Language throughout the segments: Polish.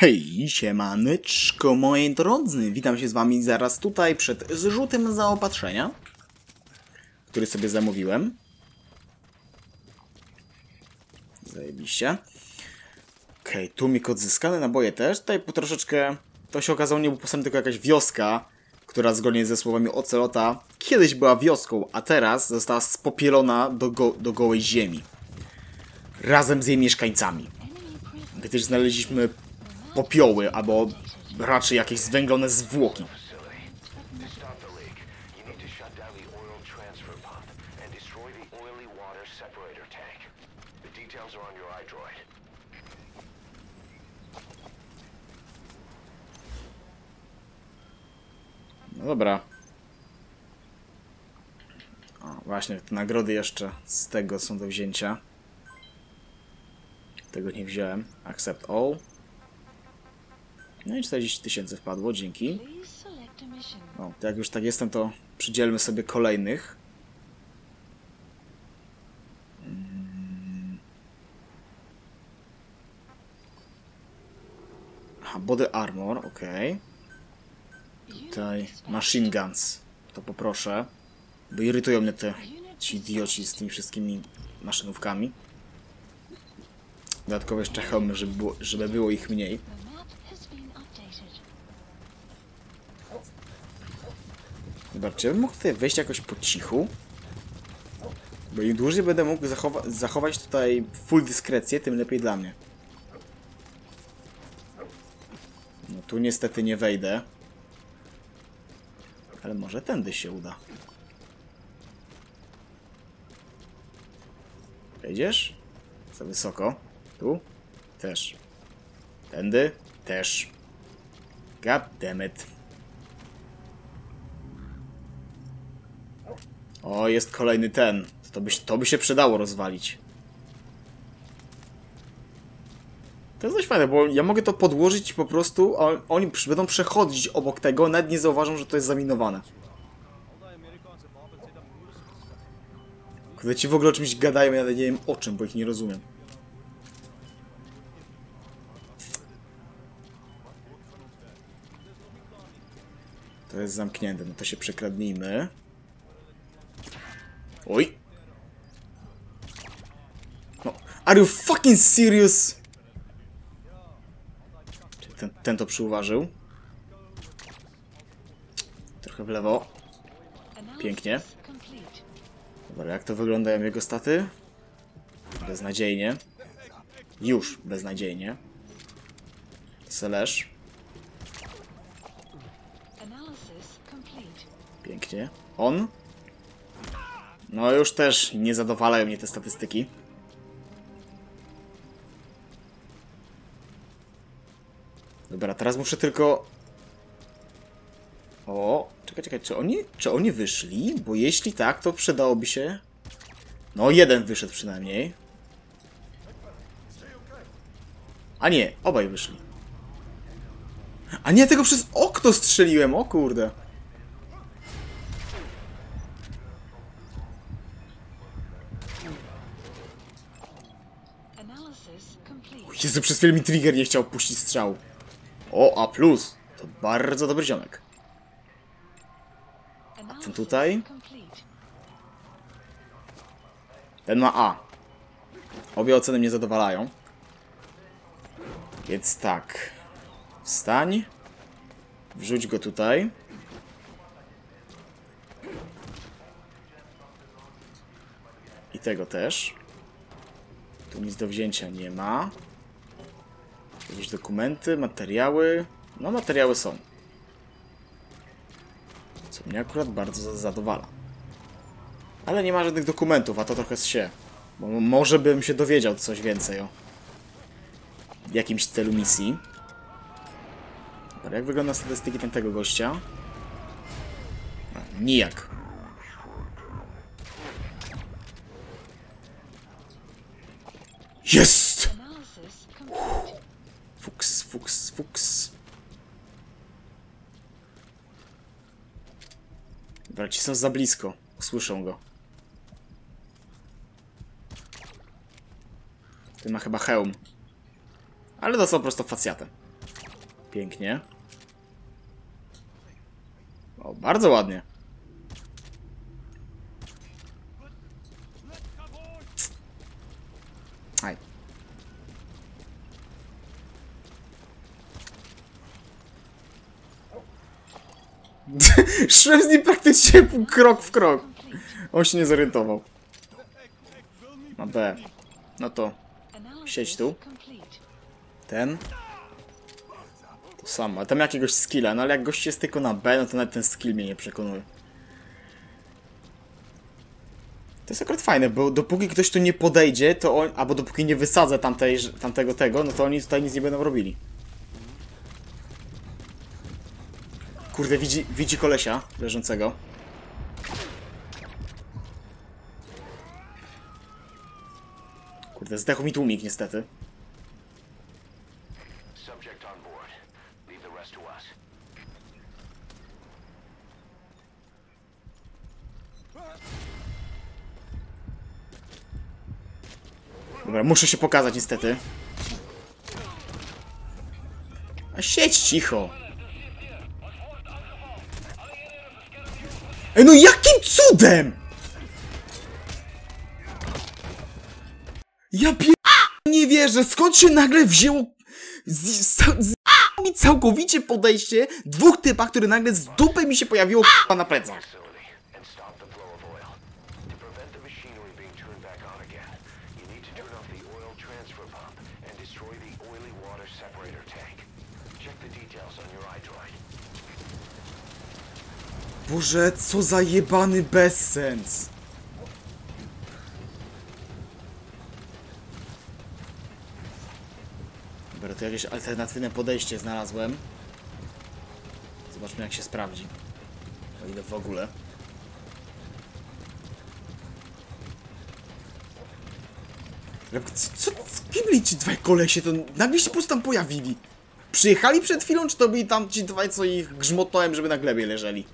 Hej, siemaneczko moi drodzy, witam się z wami zaraz tutaj przed zrzutem zaopatrzenia, który sobie zamówiłem. Zajebiście. Okej, okay, tu mi odzyskane, naboje też. Tutaj po troszeczkę, to się okazało nie był posem tylko jakaś wioska, która zgodnie ze słowami Ocelota kiedyś była wioską, a teraz została spopielona do, go, do gołej ziemi. Razem z jej mieszkańcami. Gdyż znaleźliśmy popioły, albo raczej jakieś zwęglone zwłoki. No dobra. O, właśnie, te nagrody jeszcze z tego są do wzięcia. Tego nie wziąłem. Accept all. No i 40 tysięcy wpadło, dzięki. Please select a mission. O, to jak już tak jestem, to przydzielmy sobie kolejnych. Mm. Aha, body armor, okej. Tutaj machine guns. To poproszę. Bo irytują mnie te ci idioci z tymi wszystkimi maszynówkami. Dodatkowo jeszcze hełmy, żeby było, żeby było ich mniej. Dobra, czy bym mógł tutaj wejść jakoś po cichu? Bo im dłużej będę mógł zachowa zachować tutaj full dyskrecję, tym lepiej dla mnie. No tu niestety nie wejdę. Ale może tędy się uda. Wejdziesz? Za wysoko. Tu? Też. Tędy? Też. God damn it. O, jest kolejny ten. To by, to by się przydało rozwalić. To jest dość fajne, bo ja mogę to podłożyć po prostu, a oni będą przechodzić obok tego, nawet nie zauważą, że to jest zaminowane. Kiedy ci w ogóle o czymś gadają, ja nie wiem o czym, bo ich nie rozumiem. To jest zamknięte, no to się przekradnijmy. Oj. No, are you fucking serious? Ten, ten to przyuważył. Trochę w lewo. Pięknie. Dobra, jak to wyglądają jego staty? Beznadziejnie. Już beznadziejnie. Complete. Pięknie. On? No już też nie zadowalają mnie te statystyki. Dobra, teraz muszę tylko... O, czekaj, czekaj, czy oni, czy oni wyszli? Bo jeśli tak, to przydałoby się... No, jeden wyszedł przynajmniej. A nie, obaj wyszli. A nie, tego przez okno strzeliłem, o kurde. Analysis przez chwilę mi trigger nie chciał puścić strzału. O, A+. To bardzo dobry ziomek. Analysis tutaj? complete. Ten ma A. Obie oceny mnie zadowalają. Więc tak. Wstań. Wrzuć go tutaj. I tego też. Tu nic do wzięcia nie ma. Jakieś dokumenty, materiały. No, materiały są. Co mnie akurat bardzo za- zadowala. Ale nie ma żadnych dokumentów, a to trochę się. Bo może bym się dowiedział coś więcej o jakimś celu misji. Dobra, jak wygląda statystyki tamtego gościa? Nijak. Jest! Fuks, fuks. Dobra, ci są za blisko. Usłyszą go. Ten ma chyba hełm. Ale dostał prosto facjatem. Pięknie. O, bardzo ładnie. Aj. Szłem z nim praktycznie krok w krok. On się nie zorientował. Na B. No to Siedź tu. ten. To samo. Tam jakiegoś skilla. No ale jak gość jest tylko na B, no to nawet ten skill mnie nie przekonuje. To jest akurat fajne, bo dopóki ktoś tu nie podejdzie, to on, albo dopóki nie wysadzę tamtej, tamtego tego, no to oni tutaj nic nie będą robili. Kurde, widzi, widzi kolesia leżącego. Kurde, zdechł mi tłumik niestety. Dobra, muszę się pokazać niestety. A siedź cicho! Ej, no jakim cudem? Ja pier... nie wierzę, skąd się nagle wzięło... Z, z, z, mi całkowicie podejście dwóch typa, które nagle z dupy mi się pojawiło na plecach. Boże, co za jebany bezsens. Dobra, to jakieś alternatywne podejście znalazłem. Zobaczmy jak się sprawdzi. O ile w ogóle. Co, co, byli ci dwaj kolesie? To nagle się po prostu tam pojawili. Przyjechali przed chwilą, czy to byli tam ci dwaj, co ich grzmotałem, żeby na glebie leżeli?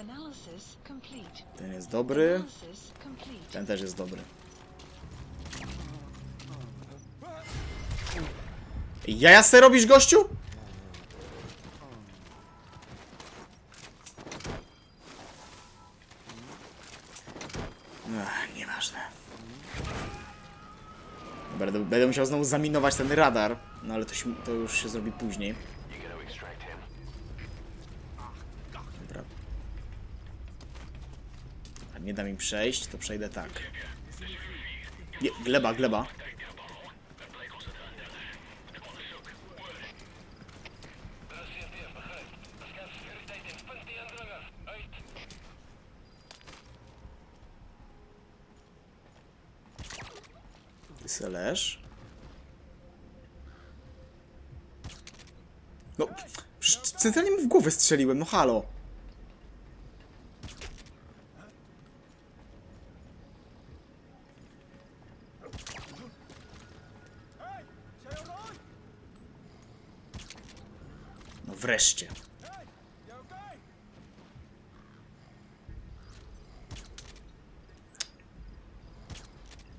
Analysis complete. Ten jest dobry. Ten też jest dobry. Jaja se robisz, gościu? Ach, nieważne. Będę, będę musiał znowu zaminować ten radar, no ale to, się, to już się zrobi później. You gonna extract him? Dobra. A nie da mi przejść, to przejdę tak. Nie, gleba, gleba. Ty se leż. No, centralnie mu w głowę strzeliłem, no halo. Wreszcie.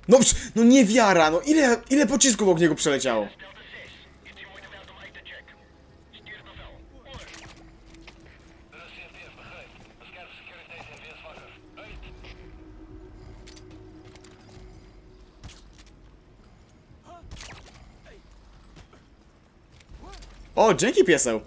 No, no nie wiara, no ile, ile pocisków obok niego przeleciało? O, dzięki pieseł.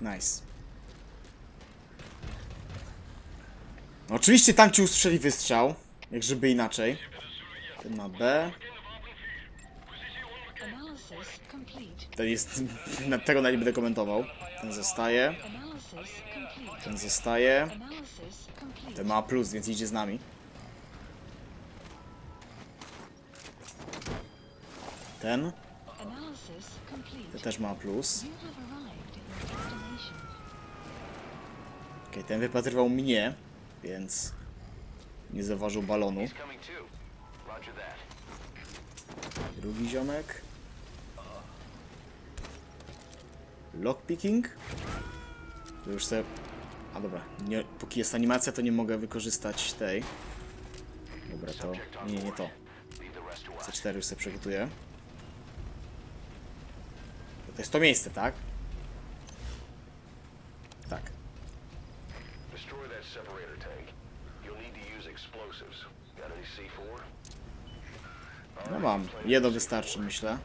Nice. Oczywiście tam ci usłyszeli wystrzał, jak żeby inaczej. Ten ma B. Ten jest. na- Tego na nie będę komentował. Ten zostaje. Ten zostaje. Ten ma plus, więc idzie z nami. Ten. Ten też ma plus. Okej, ten wypatrywał mnie, więc nie zauważył balonu. Drugi ziomek. Lockpicking. To już se... A dobra, nie, póki jest animacja, to nie mogę wykorzystać tej. Dobra, to... Nie, nie, to. Leave the rest to us. C4 już sobie przygotuję. To jest to miejsce? Tak. Mam. Jedno wystarczy, myślę.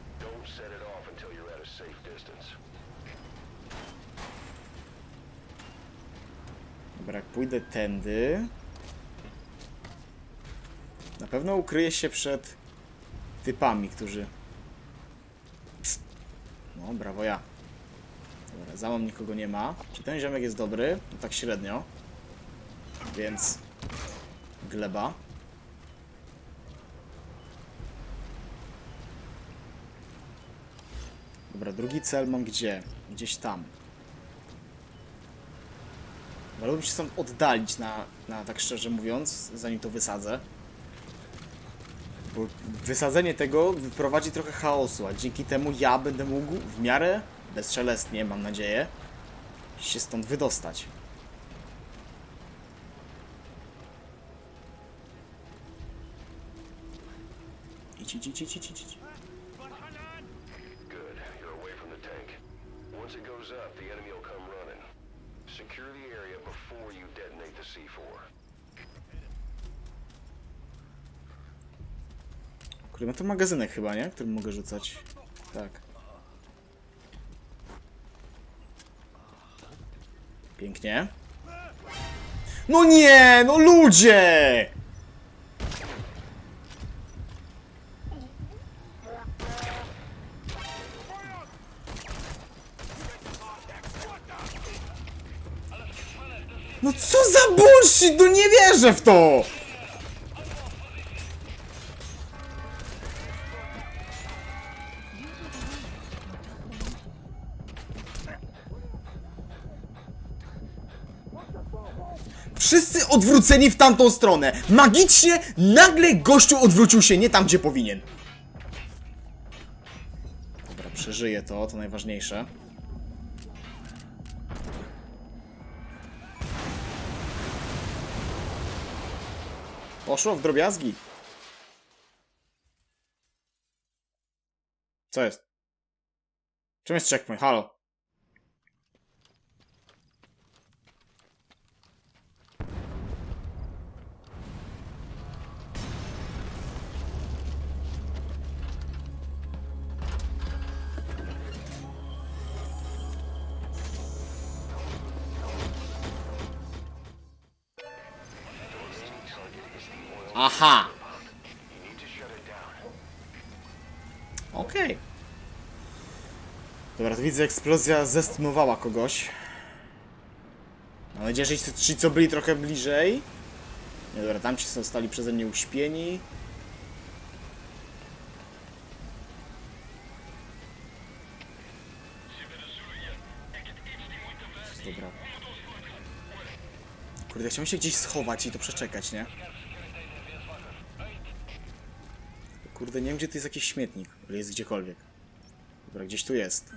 Dobra, jak pójdę tędy... Na pewno ukryję się przed typami, którzy... No, brawo ja. Dobra, za mną nikogo nie ma. Czy ten ziomek jest dobry? No tak średnio. Więc... Gleba. Dobra, drugi cel mam gdzie? Gdzieś tam. Wolałbym się stąd oddalić, na, na tak szczerze mówiąc, zanim to wysadzę. Bo wysadzenie tego wyprowadzi trochę chaosu, a dzięki temu ja będę mógł w miarę bezszelestnie, mam nadzieję, się stąd wydostać. Idź, idź, idź, idź, idź, idź. Good. You're away from the tank. Once it goes up, the enemy will come running. Secure the area before you detonate the C4. Kurde, ma to magazynek chyba, nie? Którym mogę rzucać. Tak. Pięknie. No nie! No ludzie! No co za bullshit! No nie wierzę w to! Odwróceni w tamtą stronę. Magicznie nagle gościu odwrócił się nie tam, gdzie powinien. Dobra, przeżyję to, to najważniejsze. Poszło w drobiazgi. Co jest? Czym jest checkpoint? Halo? Widzę, eksplozja zestymowała kogoś. Mam nadzieję, że ci, ci co byli trochę bliżej. Nie, dobra, tamci zostali przeze mnie uśpieni. Dobra. Kurde, chciałem się gdzieś schować i to przeczekać, nie? Kurde, nie wiem gdzie tu jest jakiś śmietnik, ale jest gdziekolwiek. Dobra, gdzieś tu jest.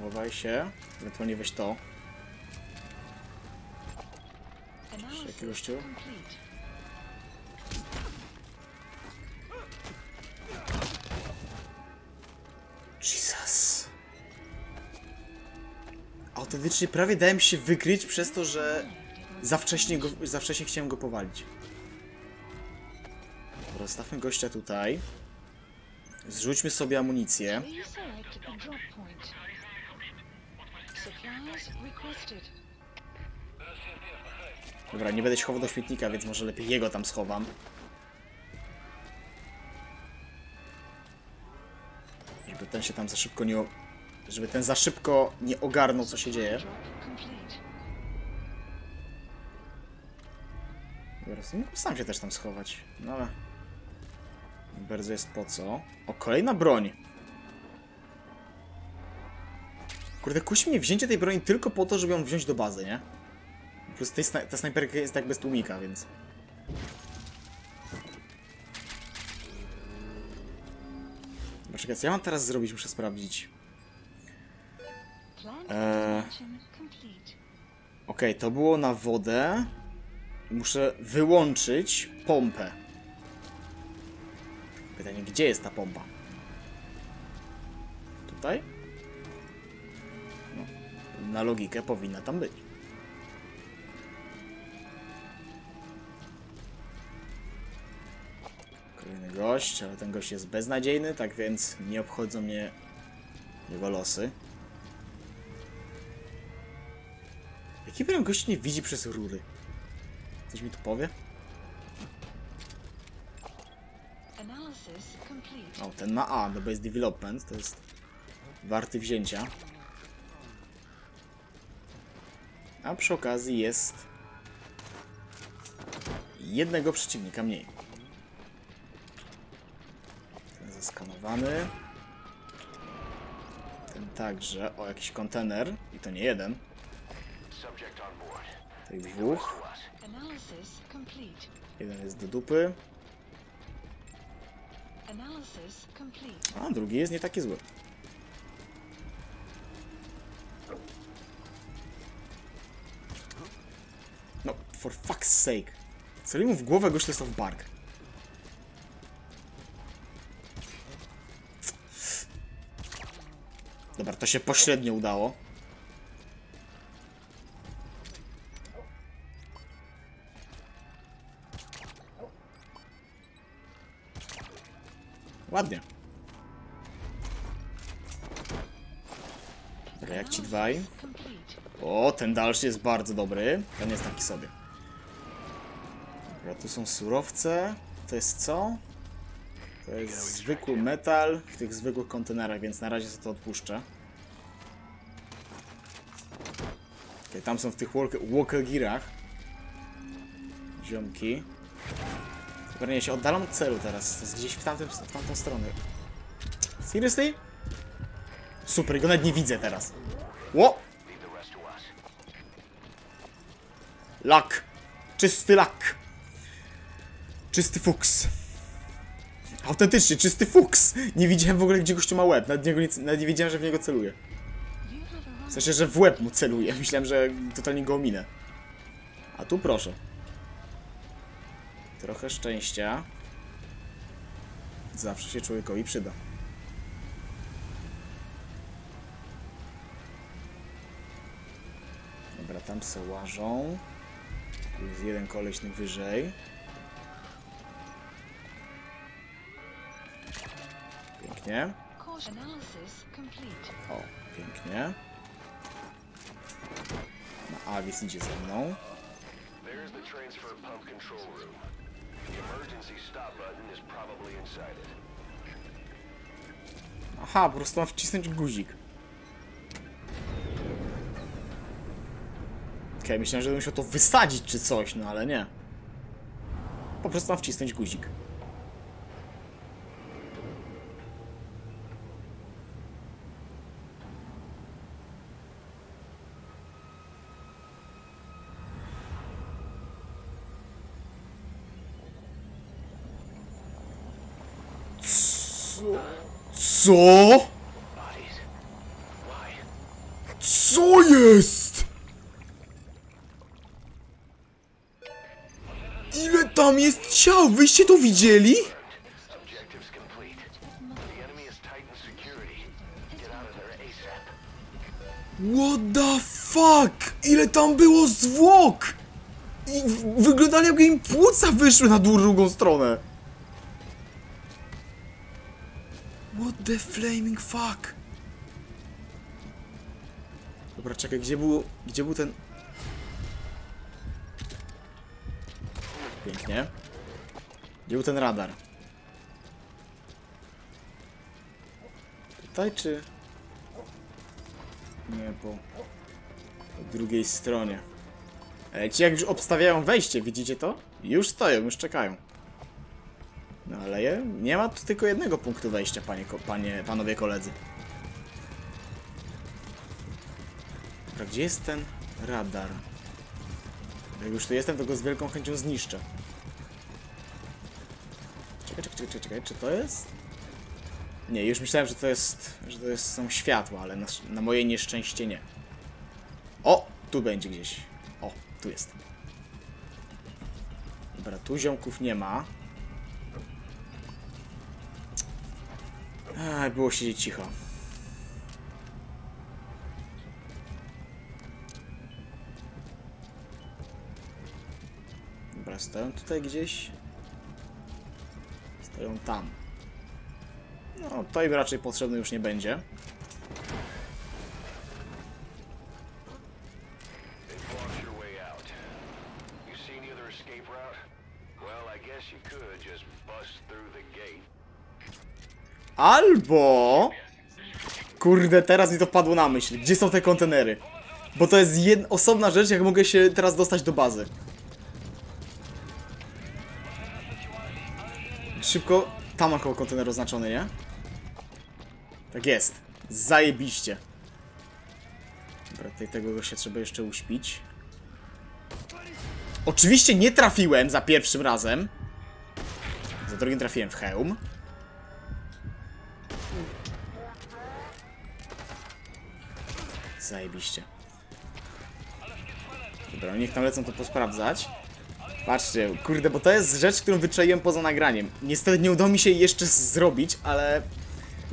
Chowaj się. Ewentualnie weź to. Analysis gościu? complete. Jesus. Autentycznie prawie dałem się wykryć przez to, że za wcześnie, go, za wcześnie chciałem go powalić. Dobra, Zostawmy gościa tutaj. Zrzućmy sobie amunicję. Dobra, nie będę się chował do śmietnika, więc może lepiej jego tam schowam. Żeby ten się tam za szybko nie... Żeby ten za szybko nie ogarnął, co się dzieje. Drop complete. Dobra, mógł sam się też tam schować. No ale... Bardzo jest po co. O, kolejna broń. Kurde, kusi mnie wzięcie tej broni tylko po to, żeby ją wziąć do bazy, nie? Plus tej ta snajperka jest tak bez tłumika, więc... Dobra, czekaj, co ja mam teraz zrobić? Muszę sprawdzić. Eee. Okej, to było na wodę. Muszę wyłączyć pompę. Pytanie, gdzie jest ta pompa? Tutaj? No, na logikę powinna tam być. Kolejny gość, ale ten gość jest beznadziejny, tak więc nie obchodzą mnie jego losy. Jaki gość nie widzi przez rury? Coś mi tu powie? O, ten ma A, do base development, to jest warty wzięcia. A przy okazji jest jednego przeciwnika mniej. Ten zaskanowany. Ten także. O, jakiś kontener. I to nie jeden. Tych dwóch. Jeden jest do dupy, Analysis complete. a drugi jest nie taki zły. No, for fuck's sake. Celuj mu w głowę, gość w bark. Dobra, to się pośrednio udało. Ten dalszy jest bardzo dobry. Ten jest taki sobie. Dobra, tu są surowce. To jest co? To jest zwykły metal w tych zwykłych kontenerach, więc na razie sobie to odpuszczę. Okay, tam są w tych walker, gearach. Ziomki. Dobra, nie, się oddalam od celu teraz. To jest gdzieś w, tamtym, w tamtą stronę. Seriously? Super, go nawet nie widzę teraz. Ło! Lak. Czysty lak. Czysty fuks. Autentycznie, czysty fuks. Nie widziałem w ogóle, gdzie gościu ma łeb. Nawet, niego nie, nawet nie wiedziałem, że w niego celuje. W sensie, że w łeb mu celuje. Myślałem, że totalnie go ominę. A tu proszę. Trochę szczęścia. Zawsze się człowiekowi przyda. Dobra, tam se łażą. Tu jest jeden koleś wyżej. Pięknie. O, pięknie. No, Avis idzie ze mną. Aha, po prostu mam wcisnąć guzik. Okej, myślałem, że będę musiał to wysadzić czy coś, no ale nie. Po prostu mam wcisnąć guzik. Co? Co? Ciał? Wyście to widzieli? What the fuck? Ile tam było zwłok? I wyglądali jakby im płuca wyszły na drugą stronę. What the flaming fuck? Dobra, czekaj, gdzie był, gdzie był ten... Pięknie. Gdzie był ten radar? Tutaj czy... Nie, po, po drugiej stronie. E, ci jak już obstawiają wejście, widzicie to? Już stoją, już czekają. No ale je, nie ma tu tylko jednego punktu wejścia, panie, panie, panowie koledzy. Dobra, gdzie jest ten radar? Jak już tu jestem, to go z wielką chęcią zniszczę. Czekaj, czekaj, czekaj, czekaj, czy to jest? Nie, już myślałem, że to jest, że to jest, są światła, ale na, na moje nieszczęście nie. O, tu będzie gdzieś. O, tu jest. Dobra, tu ziomków nie ma. A, było siedzieć cicho. Dobra, stoją tutaj gdzieś. Stoją tam. No, to im raczej potrzebny już nie będzie. Albo... Kurde, teraz mi to padło na myśl. Gdzie są te kontenery? Bo to jest jedna osobna rzecz, jak mogę się teraz dostać do bazy. Szybko. Tam mam chyba kontener oznaczony, nie? Tak jest. Zajebiście. Dobra, tutaj tego gościa trzeba jeszcze uśpić. Oczywiście nie trafiłem za pierwszym razem. Za drugim trafiłem w hełm. Zajebiście. Dobra, niech tam lecą to posprawdzać. Patrzcie, kurde, bo to jest rzecz, którą wyczaiłem poza nagraniem. Niestety nie udało mi się jeszcze zrobić, ale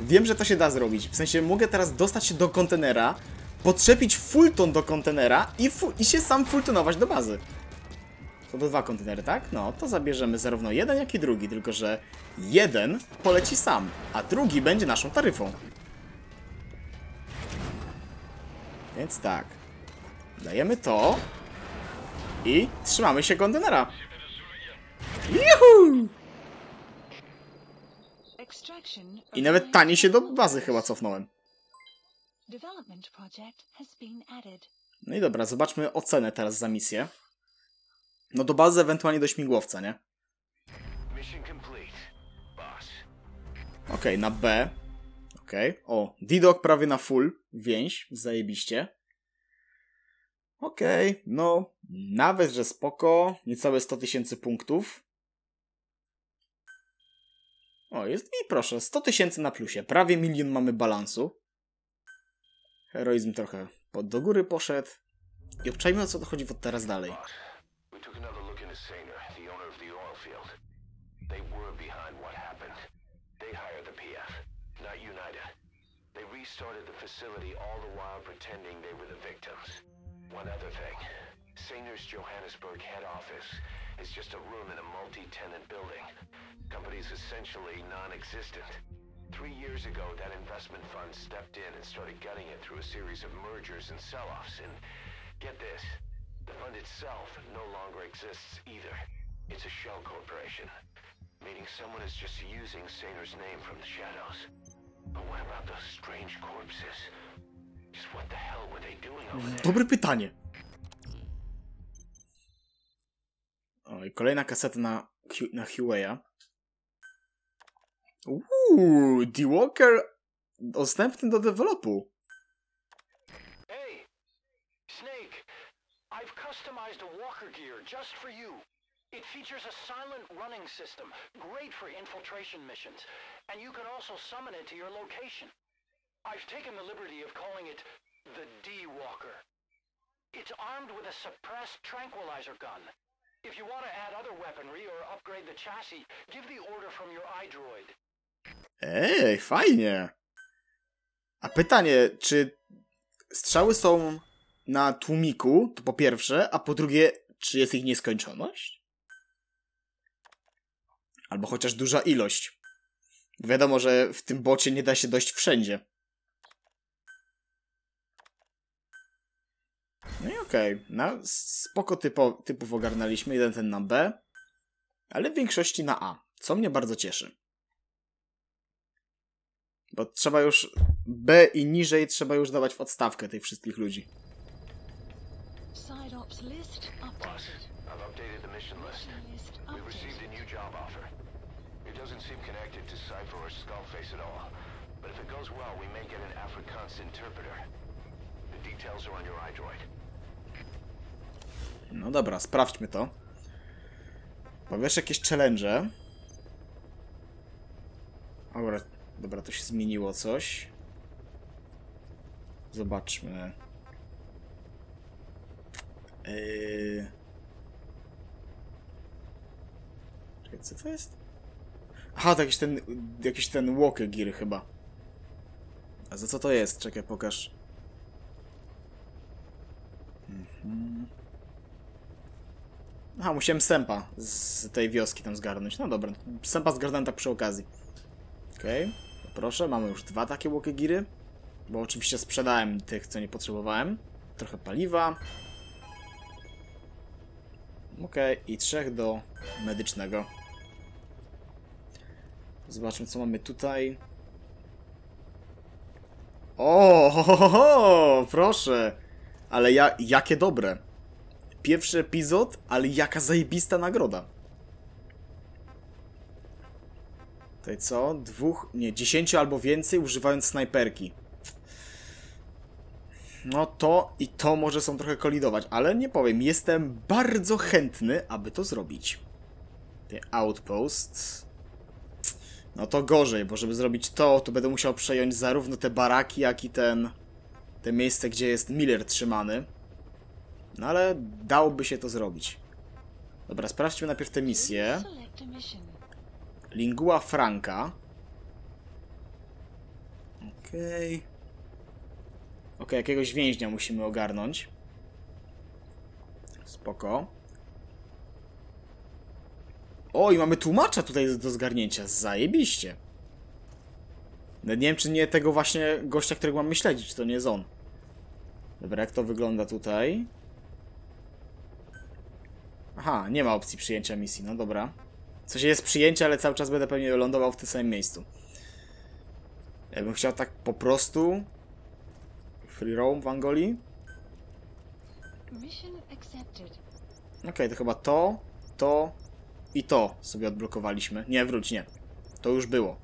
wiem, że to się da zrobić. W sensie mogę teraz dostać się do kontenera, podczepić fullton do kontenera i, i się sam fulltonować do bazy. To dwa kontenery, tak? No, to zabierzemy zarówno jeden, jak i drugi, tylko że jeden poleci sam, a drugi będzie naszą taryfą. Więc tak. Dajemy to. I trzymamy się kontenera. Juhu! I nawet taniej się do bazy chyba cofnąłem. No i dobra, zobaczmy ocenę teraz za misję. No do bazy, ewentualnie do śmigłowca, nie? Okej, na B. Okej. O, D-Dog prawie na full. Więź, zajebiście. Okej, no, nawet, że spoko. Niecałe 100 tysięcy punktów. O, jest i proszę, 100 tysięcy na plusie. Prawie milion mamy balansu. Heroizm trochę pod do góry poszedł. I obczajmy o co to chodzi od teraz dalej. They restarted the facility all the while pretending they were the victims. One other thing. Sainer's Johannesburg head office is just a room in a multi-tenant building. Company's essentially non-existent. Three years ago, that investment fund stepped in and started gutting it through a series of mergers and sell-offs. And get this, the fund itself no longer exists either. It's a shell corporation, meaning someone is just using Sainer's name from the shadows. But what about those strange corpses? Dobre pytanie. O, i kolejna kaseta na, na Huey'a. Uuu, The Walker dostępny do developu. Hey, Snake, I've customized a walker gear just for you. It features a silent running system, great for infiltration missions, and you can also summon it to your location. I've taken the liberty of calling it the D-Walker. It's armed with a suppressed tranquilizer gun. If you want to add other weaponry or upgrade the chassis, give the order from your iDroid. Ej, fajnie. A pytanie, czy strzały są na tłumiku, to po pierwsze, a po drugie, czy jest ich nieskończoność? Albo chociaż duża ilość. Wiadomo, że w tym bocie nie da się dojść wszędzie. Okej, no spoko typo, typów ogarnęliśmy, jeden ten na B, ale w większości na A, co mnie bardzo cieszy. Bo trzeba już B i niżej trzeba już dawać w odstawkę tych wszystkich ludzi. But if it goes well, we may get an Afrikaans interpreter. The details are on your iDroid. No dobra, sprawdźmy to. Powiesz jakieś challenge. Dobra, dobra, to się zmieniło coś. Zobaczmy. Yy... Czekaj, co to jest? Aha, to jakiś ten, jakiś ten walker gear chyba. A za co to jest? Czekaj, pokaż. Mhm. Aha, musiałem Sempa z tej wioski tam zgarnąć. No dobra, Sempa zgarnąłem tak przy okazji. Okej, okay. proszę, mamy już dwa takie łokegiry. Bo oczywiście sprzedałem tych, co nie potrzebowałem. Trochę paliwa. Okej, okay. i trzech do medycznego. Zobaczmy, co mamy tutaj. O, ho, ho, ho, proszę. Ale ja, jakie dobre. Pierwszy epizod, ale jaka zajebista nagroda. Tutaj co? Dwóch, nie, dziesięciu albo więcej używając snajperki. No to i to może są trochę kolidować, ale nie powiem, jestem bardzo chętny, aby to zrobić. Te outpost. No to gorzej, bo żeby zrobić to, to będę musiał przejąć zarówno te baraki, jak i ten... Te miejsce, gdzie jest Miller trzymany. No ale dałoby się to zrobić. Dobra, sprawdźmy najpierw tę misję. Lingua Franca. Okej. Okay. Okej, jakiegoś więźnia musimy ogarnąć. Spoko. O, i mamy tłumacza tutaj do zgarnięcia. Zajebiście. Nawet nie wiem, czy nie tego właśnie gościa, którego mamy śledzić, czy to nie jest on. Dobra, jak to wygląda tutaj? Aha, nie ma opcji przyjęcia misji, no dobra. Sensie jest przyjęcie, ale cały czas będę pewnie lądował w tym samym miejscu. Ja bym chciał tak po prostu... Free roam w Angolii? Okej, to chyba to, to i to sobie odblokowaliśmy. Nie, wróć, nie. To już było.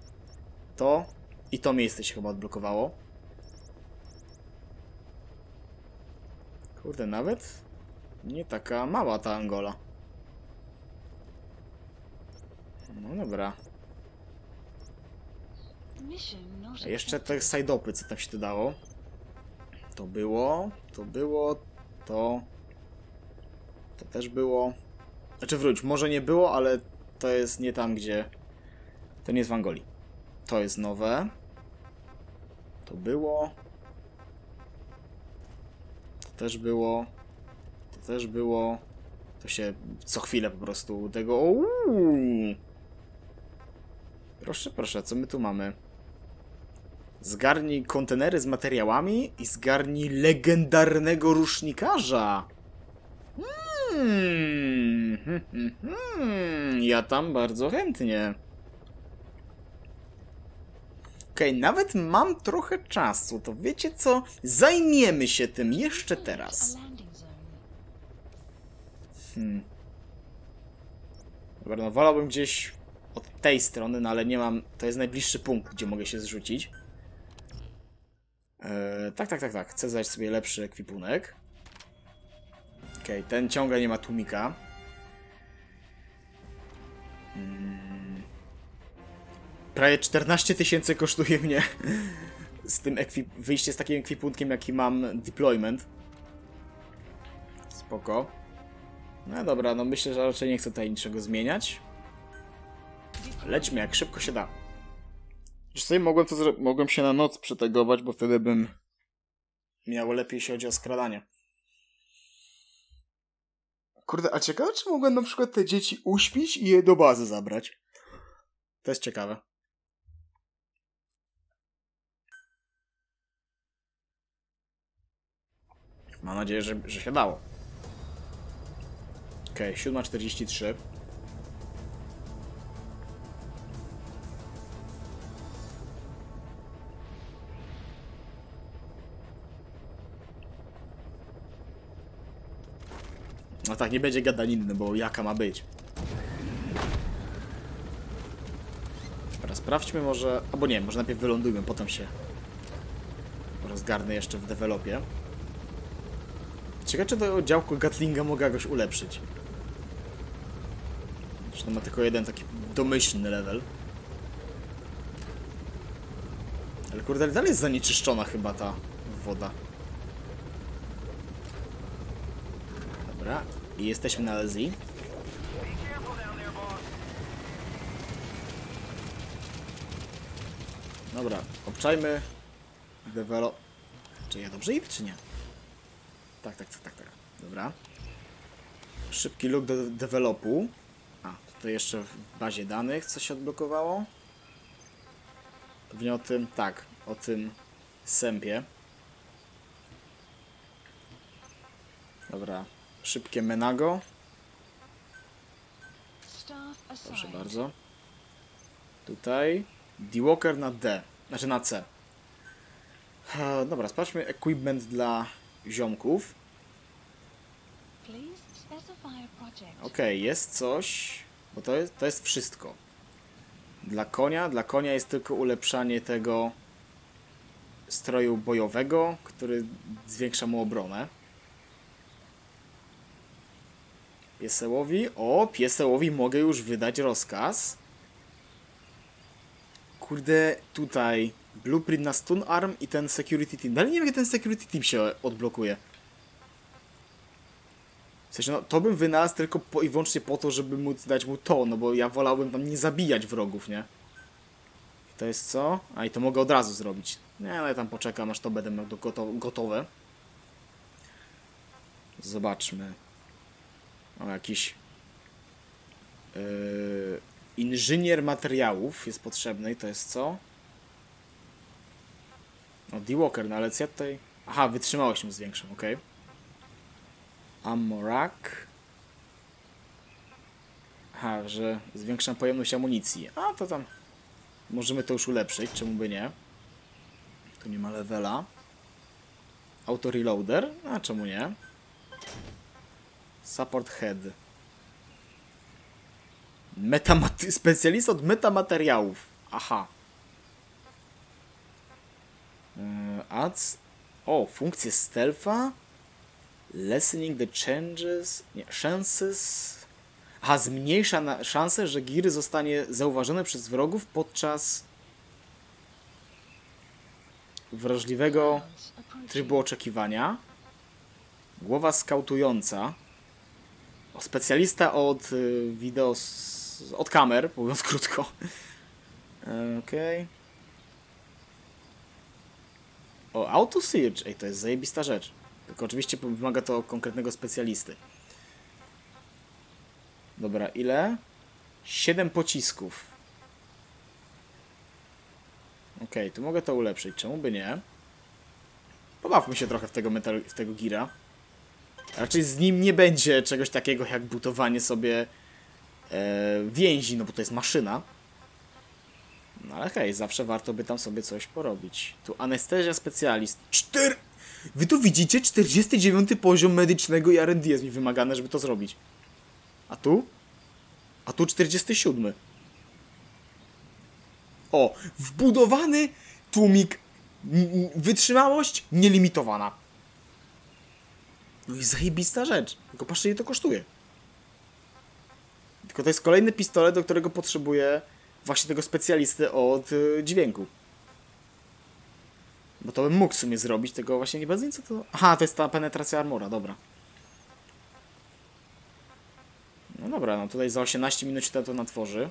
To i to miejsce się chyba odblokowało. Kurde, nawet nie taka mała ta Angola. No dobra. A jeszcze te side-opy, co tam się to dało. To było, to było, to... To też było. Znaczy wróć, może nie było, ale to jest nie tam, gdzie... To nie jest w Angolii. To jest nowe. To było. To też było. Też było. To się co chwilę po prostu tego... Uuu. Proszę, proszę, co my tu mamy? Zgarnij kontenery z materiałami i zgarnij legendarnego rusznikarza. Hmm, hmm, hmm, hmm. Ja tam bardzo chętnie. Okej, nawet mam trochę czasu, to wiecie co? Zajmiemy się tym jeszcze teraz. Hmm. Dobra, no wolałbym gdzieś od tej strony, no ale nie mam... To jest najbliższy punkt, gdzie mogę się zrzucić. Eee, tak, tak, tak, tak. Chcę znaleźć sobie lepszy ekwipunek. Okej, ten ciągle nie ma tłumika. Mm. Prawie 14 tysięcy kosztuje mnie z tym wyjście z takim ekwipunkiem, jaki mam deployment. Spoko. No dobra, no myślę, że raczej nie chcę tutaj niczego zmieniać. Lećmy jak szybko się da. Wiesz sobie mogłem to mogłem się na noc przetegować, bo wtedy bym miał lepiej, jeśli chodzi o skradanie. Kurde, a ciekawe, czy mogłem na przykład te dzieci uśpić i je do bazy zabrać. To jest ciekawe. Mam nadzieję, że, że się dało. Okej, okay, 7.43. No tak, nie będzie gadaniny, bo jaka ma być. Teraz sprawdźmy może... Albo nie, może najpierw wylądujmy, potem się rozgarnę jeszcze w dewelopie. Ciekawe, czy to działko Gatlinga mogę jakoś ulepszyć. Zresztą ma tylko jeden taki domyślny level. Ale kurde, dalej jest zanieczyszczona chyba ta woda. Dobra, i jesteśmy na Lezji. Dobra, obczajmy develop... Czy ja dobrze idę, czy nie? Tak, tak, tak, tak, tak. Dobra. Szybki look do developu. Tutaj jeszcze w bazie danych coś się odblokowało. Pewnie o tym, tak, o tym sępie. Dobra, szybkie menago. Proszę bardzo. Tutaj. D-Walker na D. Znaczy na C. Dobra, sprawdźmy equipment dla ziomków. Okej, jest coś. Bo to jest, to jest wszystko. Dla konia. Dla konia jest tylko ulepszanie tego stroju bojowego, który zwiększa mu obronę. Piesełowi. O, piesełowi mogę już wydać rozkaz. Kurde, tutaj blueprint na stun arm i ten security team. Dalej nie wiem, jak ten security team się odblokuje. W sensie, no, to bym wynalazł tylko po, i wyłącznie po to, żeby móc dać mu to, no bo ja wolałbym tam nie zabijać wrogów, nie? To jest co? A i to mogę od razu zrobić. Nie, ale tam poczekam, aż to będę miał goto gotowe. Zobaczmy. O, jakiś... Yy, inżynier materiałów jest potrzebny i to jest co? O, D-Walker, no ale co ja tutaj... Aha, wytrzymałość mu zwiększam, okej. Amorak. Aha, że zwiększam pojemność amunicji. A, to tam możemy to już ulepszyć, czemu by nie. Tu nie ma levela. Auto reloader? A czemu nie? Support head. Metamat specjalista od metamateriałów. Aha. Yy, ads. O, funkcje stealtha. Lessening the changes. Nie, chances. Aha, zmniejsza na szansę, że Giry zostanie zauważony przez wrogów podczas wrażliwego trybu oczekiwania. Głowa skautująca. O, specjalista od y, wideo, od kamer, mówiąc krótko. Okej. O, auto search. Ej, to jest zajebista rzecz. Tylko oczywiście wymaga to konkretnego specjalisty. Dobra, ile? 7 pocisków. Okej, tu mogę to ulepszyć. Czemu by nie? Pobawmy się trochę w tego, metal, w tego gira. Raczej z nim nie będzie czegoś takiego jak butowanie sobie e, więzi, no bo to jest maszyna. No ale hej, zawsze warto by tam sobie coś porobić. Tu anestezja specjalist. Cztery... Wy tu widzicie? 49 poziom medycznego i R&D jest mi wymagane, żeby to zrobić. A tu? A tu 47. O, wbudowany tłumik. Wytrzymałość nielimitowana. No i zajebista rzecz. Tylko patrzcie, ile to kosztuje. Tylko to jest kolejny pistolet, do którego potrzebuję właśnie tego specjalisty od y, dźwięku. Bo to bym mógł w sumie zrobić, tego właśnie nie bardzo to... Aha, to jest ta penetracja armora, dobra. No dobra, no tutaj za 18 minut się to, natworzy.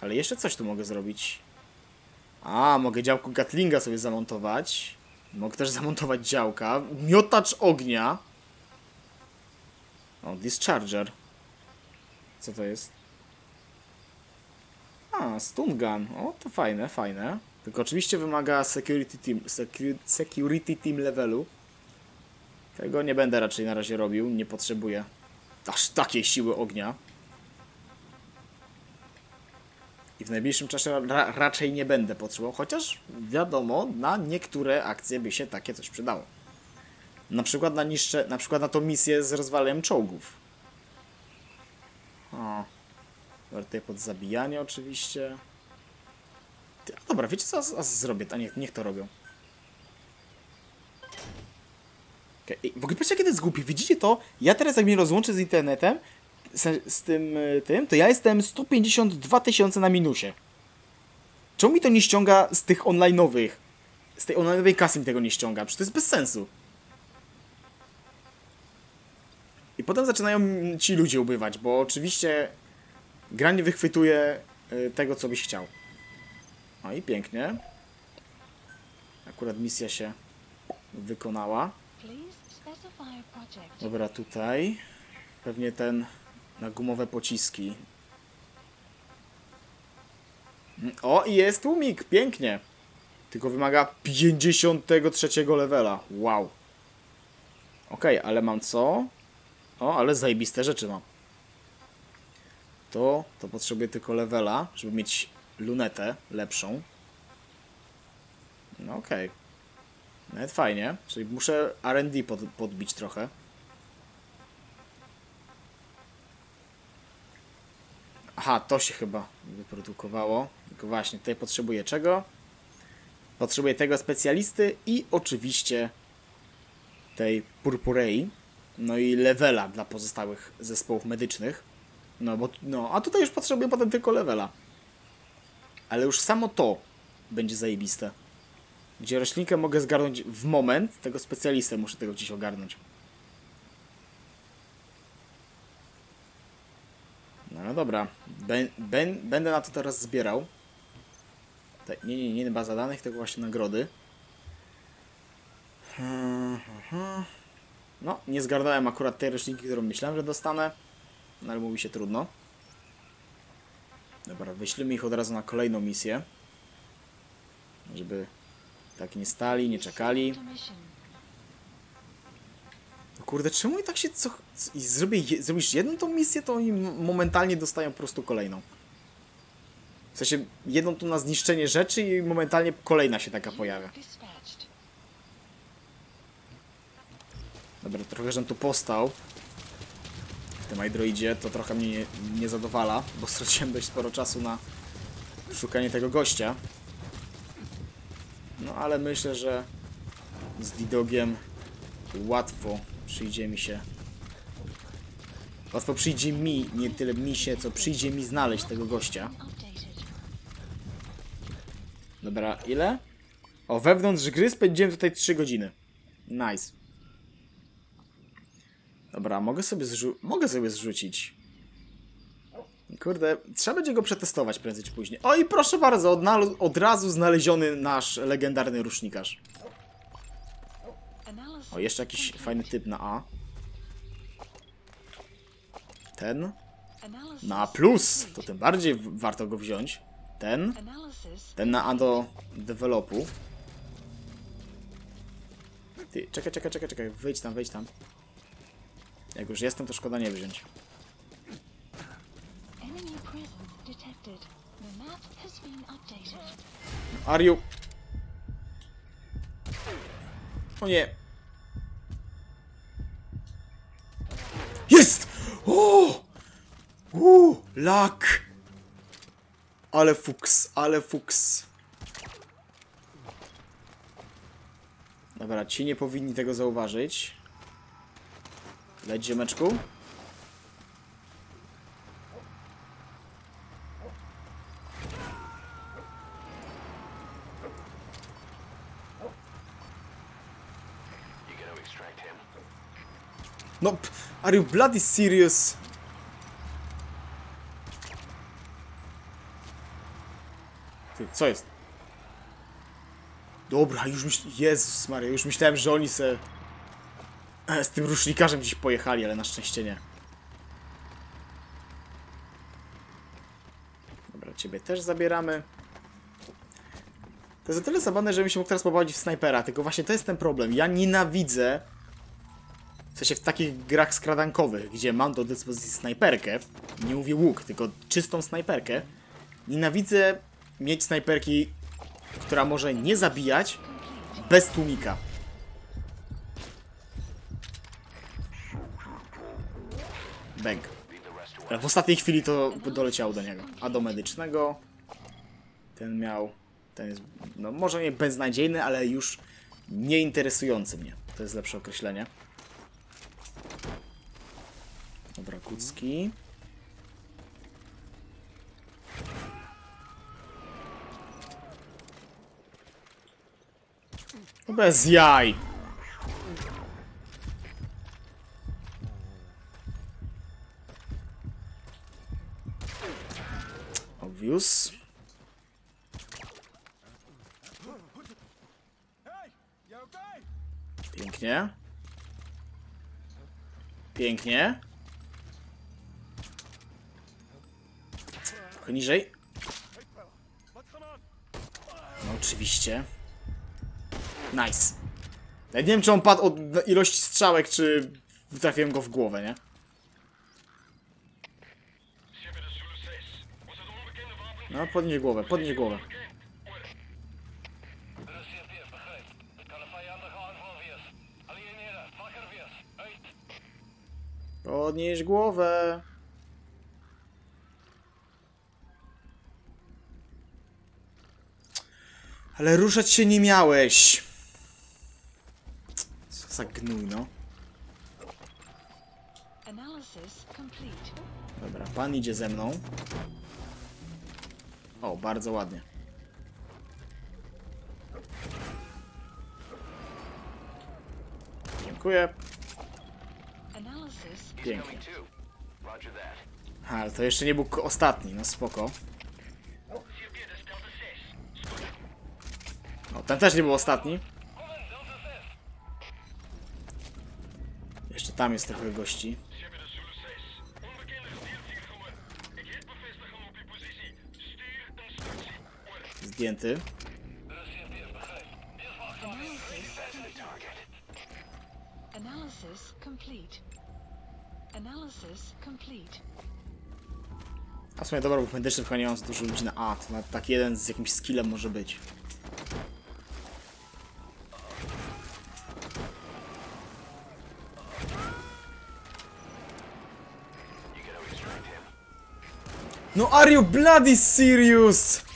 Ale jeszcze coś tu mogę zrobić. A, mogę działko Gatlinga sobie zamontować. Mogę też zamontować działka. Miotacz ognia. O, discharger. Co to jest? A, stun gun. O, to fajne, fajne. Tylko oczywiście wymaga security team, secu- security team levelu. Tego nie będę raczej na razie robił. Nie potrzebuję aż takiej siły ognia. I w najbliższym czasie ra raczej nie będę potrzebował, chociaż wiadomo, na niektóre akcje by się takie coś przydało. Na przykład na niższe, na przykład na tą misję z rozwaleniem czołgów. O. Tutaj pod zabijanie oczywiście. Ty, a dobra, wiecie co? A zrobię, a niech, niech to robią. Okej, ej, W ogóle patrzcie, to jest głupie. Widzicie to? Ja teraz jak mnie rozłączę z internetem, z, z tym, y, tym, to ja jestem 152 tysiące na minusie. Czemu mi to nie ściąga z tych online'owych? Z tej online'owej kasy mi tego nie ściąga, przecież to jest bez sensu. I potem zaczynają ci ludzie ubywać, bo oczywiście gra nie wychwytuje y, tego, co byś chciał. No i pięknie. Akurat misja się wykonała. Dobra, tutaj. Pewnie ten na gumowe pociski. O, i jest tłumik, pięknie. Tylko wymaga 53 levela. Wow. Okej, ale mam co? O, ale zajebiste rzeczy mam. To, to potrzebuję tylko levela, żeby mieć lunetę lepszą. No okej. Nawet fajnie. Czyli muszę R&D pod, podbić trochę. Aha, to się chyba wyprodukowało. Tylko właśnie, tutaj potrzebuję czego? Potrzebuję tego specjalisty i oczywiście tej purpurei. No i levela dla pozostałych zespołów medycznych. No bo, no, a tutaj już potrzebuję potem tylko levela. Ale już samo to będzie zajebiste. Gdzie roślinkę mogę zgarnąć w moment, tego specjalistę muszę tego gdzieś ogarnąć. No, no dobra, ben, ben, będę na to teraz zbierał. Tutaj, nie, nie, nie baza danych, tylko właśnie nagrody. No, nie zgarnąłem akurat tej roślinki, którą myślałem, że dostanę. No ale mówi się trudno. Dobra, wyślemy ich od razu na kolejną misję. Żeby tak nie stali, nie czekali. No Kurde, czemu i tak się co... co- I zrobię, je, zrobisz jedną tą misję, to oni momentalnie dostają po prostu kolejną. W sensie, jedną tu na zniszczenie rzeczy i momentalnie kolejna się taka pojawia. Dobra, trochę, żem tu postał. Tym iDroidzie to trochę mnie nie, nie zadowala, bo straciłem dość sporo czasu na szukanie tego gościa. No ale myślę, że z Didogiem łatwo przyjdzie mi się... Łatwo przyjdzie mi, nie tyle mi się, co przyjdzie mi znaleźć tego gościa. Dobra, ile? O, wewnątrz gry spędziłem tutaj 3 godziny. Nice. Dobra, mogę sobie, zrzu mogę sobie zrzucić. Kurde, trzeba będzie go przetestować prędzej czy później. O i proszę bardzo, od razu znaleziony nasz legendarny rusznikarz. O, jeszcze jakiś fajny typ na A. Ten. Na plus, to tym bardziej warto go wziąć. Ten. Ten na A do developu. Ty, czekaj, czekaj, czekaj, czekaj, wyjdź tam, wyjdź tam. Jak już jestem, to szkoda nie wziąć. Are you... O nie. Jest! O! Uuu, lak! Ale fuks, ale fuks. Dobra, ci nie powinni tego zauważyć. Leć ziomeczku. No, are you bloody serious? Ty, co jest? Dobra, już myśl... Jezus Maria, już myślałem, że oni se... Z tym rusznikarzem gdzieś pojechali, ale na szczęście nie. Dobra, ciebie też zabieramy. To jest o tyle zabawne, że mi się mógł teraz pobawić w snajpera, tylko właśnie to jest ten problem. Ja nienawidzę w sensie w takich grach skradankowych, gdzie mam do dyspozycji snajperkę, nie mówię łuk, tylko czystą snajperkę, nienawidzę mieć snajperki, która może nie zabijać bez tłumika. Bang. W ostatniej chwili to doleciało do niego. A do medycznego ten miał, ten jest, no może nie beznadziejny, ale już nie interesujący mnie. To jest lepsze określenie. Dobra, kucki. No Bez jaj. Obvious. Pięknie. Pięknie. Trochę niżej. No oczywiście. Nice. Ja nie wiem, czy on padł od ilości strzałek, czy trafiłem go w głowę, nie? No, podnieś głowę, podnieś głowę. Podnieś głowę. Ale ruszać się nie miałeś. Co za gnój, no. Dobra, pan idzie ze mną. O, bardzo ładnie. Dziękuję. Pięknie. Ale to jeszcze nie był ostatni, no spoko. O, ten też nie był ostatni. Jeszcze tam jest trochę gości. Zdjęty. analysis complete. Analysis complete. A w sumie dobra, bo w medycznym chyba nie mam za dużo ludzi na A. To nawet taki jeden z jakimś skillem może być. No are you bloody serious?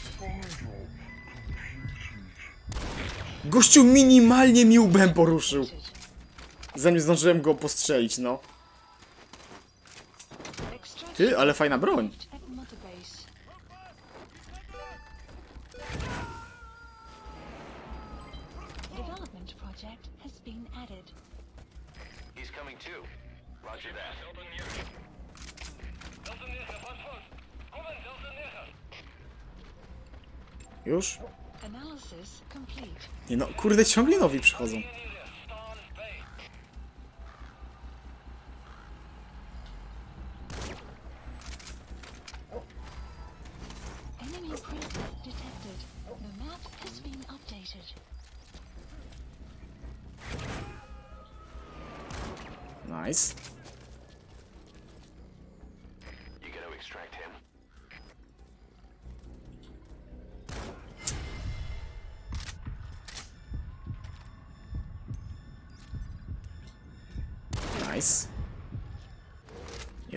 Gościu minimalnie mi łbem poruszył. Zanim zdążyłem go postrzelić, no. Ty, ale fajna broń. Kurde, ciągle nowi przychodzą.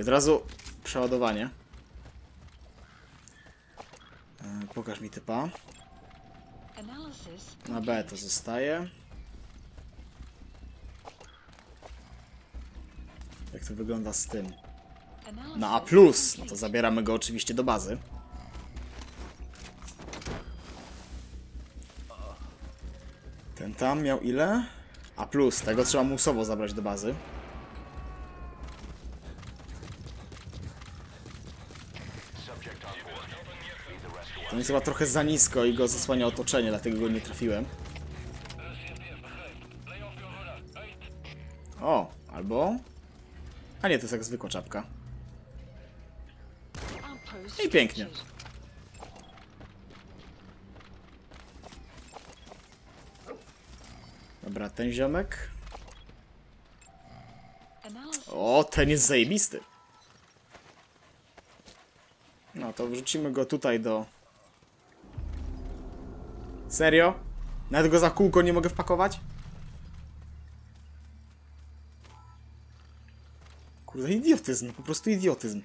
Od razu przeładowanie. E, Pokaż mi typa. Na B to zostaje. Jak to wygląda z tym? Na A+, no to zabieramy go oczywiście do bazy. Ten tam miał ile? A+, tego trzeba musowo zabrać do bazy. To jest chyba trochę za nisko i go zasłania otoczenie, dlatego go nie trafiłem. O, albo... A nie, to jest jak zwykła czapka. Outpost I pięknie. Dobra, ten ziomek. O, ten jest zajebisty. No to wrzucimy go tutaj do... Serio? Nawet go za kółko nie mogę wpakować? Kurde, idiotyzm, po prostu idiotyzm.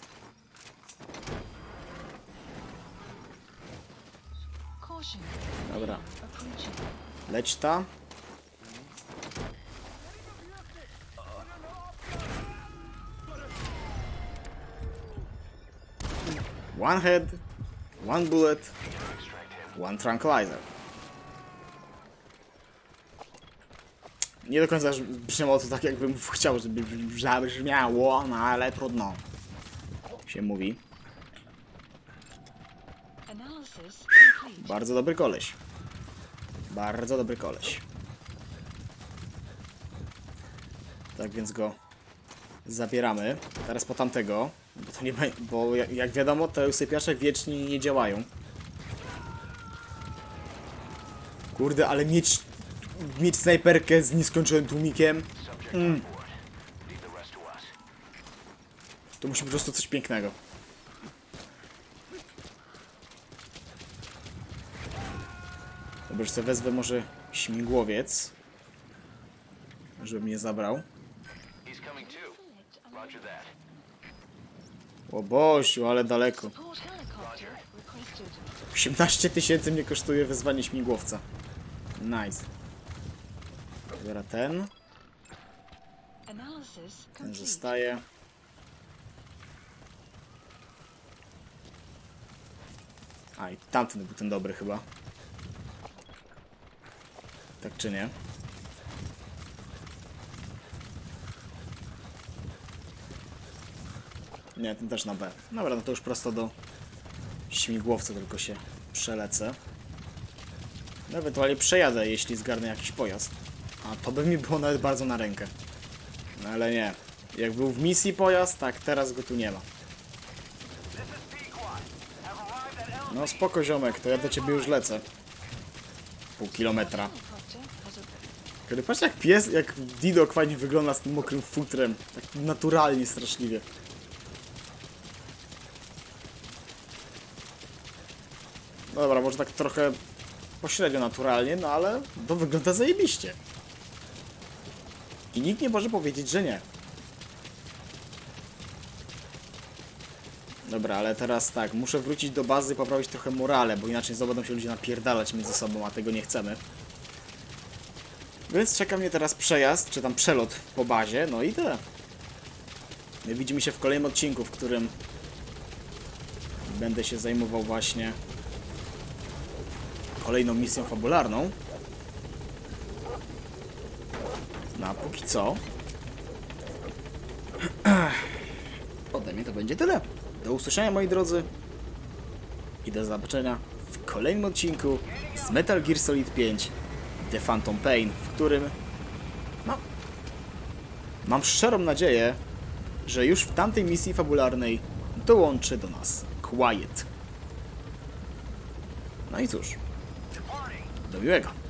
Dobra. Leć ta. One head, one bullet, one tranquilizer. Nie do końca brzmiało to tak, jakbym chciał, żeby zabrzmiało, no ale trudno. Się mówi. Bardzo dobry koleś. Bardzo dobry koleś. Tak więc go zabieramy. Teraz po tamtego, bo to nie bę- bo jak, jak wiadomo, te usypiacze wiecznie nie działają. Kurde, ale mieć mieć snajperkę z nieskończonym tłumikiem, rest to us. to musi po prostu coś pięknego. Dobrze, sobie wezwę może śmigłowiec, żeby mnie zabrał. O Boziu, ale daleko. Support helicopter requested. 18 tysięcy mnie kosztuje wezwanie śmigłowca. Nice. Dobra, ten, ten zostaje. A i tamten był ten dobry chyba. Tak czy nie? Nie, ten też na B. Dobra, no to już prosto do śmigłowca tylko się przelecę. No, ewentualnie przejadę, jeśli zgarnę jakiś pojazd. A to by mi było nawet bardzo na rękę. No ale nie. Jak był w misji pojazd, tak teraz go tu nie ma. No spoko ziomek, to ja do ciebie już lecę. Pół kilometra. Kiedy patrz jak pies, jak Didok fajnie wygląda z tym mokrym futrem. Tak naturalnie, straszliwie. Dobra, może tak trochę pośrednio naturalnie, no ale to wygląda zajebiście. I nikt nie może powiedzieć, że nie. Dobra, ale teraz tak, muszę wrócić do bazy i poprawić trochę morale, bo inaczej będą się ludzie napierdalać między sobą, a tego nie chcemy. Więc czeka mnie teraz przejazd, czy tam przelot po bazie, no i tyle. My widzimy się w kolejnym odcinku, w którym będę się zajmował właśnie kolejną misją fabularną. No a póki co... Ode mnie to będzie tyle. Do usłyszenia moi drodzy i do zobaczenia w kolejnym odcinku z Metal Gear Solid 5 The Phantom Pain, w którym no, mam szczerą nadzieję, że już w tamtej misji fabularnej dołączy do nas Quiet. No i cóż, do miłego.